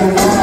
Quero mais.